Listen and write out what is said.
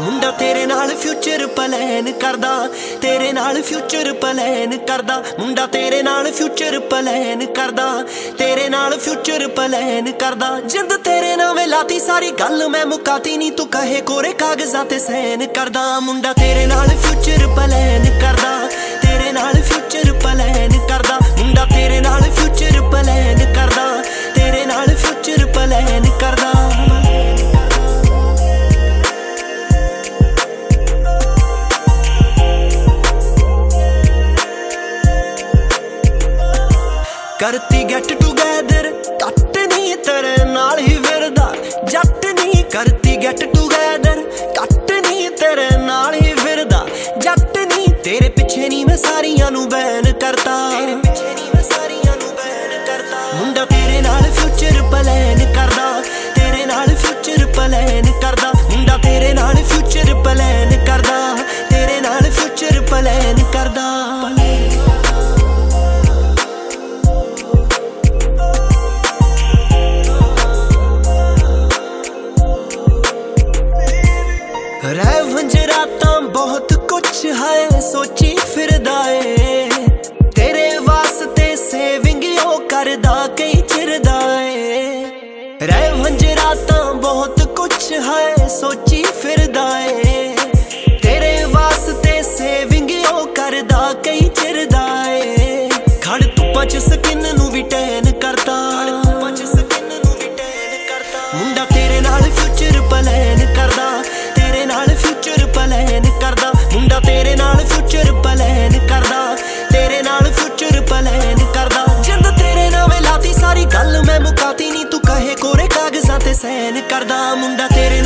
ਮੁੰਡਾ ਤੇਰੇ ਨਾਲ ਫਿਊਚਰ ਪਲਾਨ ਕਰਦਾ, ਤੇਰੇ ਨਾਲ ਫਿਊਚਰ ਪਲਾਨ ਕਰਦਾ। ਮੁੰਡਾ ਤੇਰੇ ਨਾਲ ਫਿਊਚਰ ਪਲਾਨ ਕਰਦਾ, ਤੇਰੇ ਨਾਲ ਫਿਊਚਰ ਪਲਾਨ ਕਰਦਾ। ਜਿੰਦ ਤੇਰੇ ਨਾਵੇਂ ਲਾਤੀ, ਸਾਰੀ ਗੱਲ ਮੈਂ ਮੁਕਾਤੀ ਨਹੀਂ ਤੂੰ ਕਹੇ ਕੋਰੇ ਕਾਗਜ਼ਾਂ ਤੇ ਸੈਨ ਕਰਦਾ। ਮੁੰਡਾ ਤੇਰੇ ਨਾਲ ਫਿਊਚਰ ਪਲਾਨ ਕਰਦਾ। ਕਰਤੀ ਗੈਟ ਟੂਗੇਦਰ ਕੱਟ ਨਹੀਂ ਤੇਰੇ ਨਾਲ ਹੀ ਫਿਰਦਾ। ਜੱਟ ਨਹੀਂ ਕਰਤੀ ਗੈਟ ਟੂਗੇਦਰ ਕੱਟ ਨਹੀਂ ਤੇਰੇ ਨਾਲ ਹੀ ਫਿਰਦਾ। ਜੱਟ ਨਹੀਂ ਤੇਰੇ ਪਿੱਛੇ ਨਹੀਂ ਮੈਂ ਸਾਰੀਆਂ ਨੂੰ ਬੈਨ ਸੋਚੀ ਫਿਰਦਾ ਏ। ਤੇਰੇ ਵਾਸਤੇ ਸੇਵਿੰਗ ਉਹ ਕਰਦਾ ਕਈ ਚਿਰਦਾ ਏ। ਰਹਿ ਵੰਜਰਾ ਤਾਂ ਬਹੁਤ ਕੁਛ ਹੈ, ਸੋਚੀ ਫਿਰਦਾ ਏ। ਤੇਰੇ ਵਾਸਤੇ ਸੇਵਿੰਗ ਉਹ ਕਰਦਾ ਕਈ ਚਿਰਦਾ ਏ। ਖੜ ਧੁੱਪਾਂ ਚ ਸਕਿਨ ਕੋਰੇ ਕਾਗਜ਼ਾਂ ਤੇ ਸੈਨ ਕਰਦਾ ਮੁੰਡਾ ਤੇਰੇ